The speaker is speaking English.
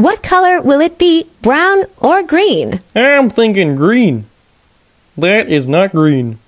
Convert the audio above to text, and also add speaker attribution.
Speaker 1: What color will it be, brown or green?
Speaker 2: I'm thinking green. That is not green.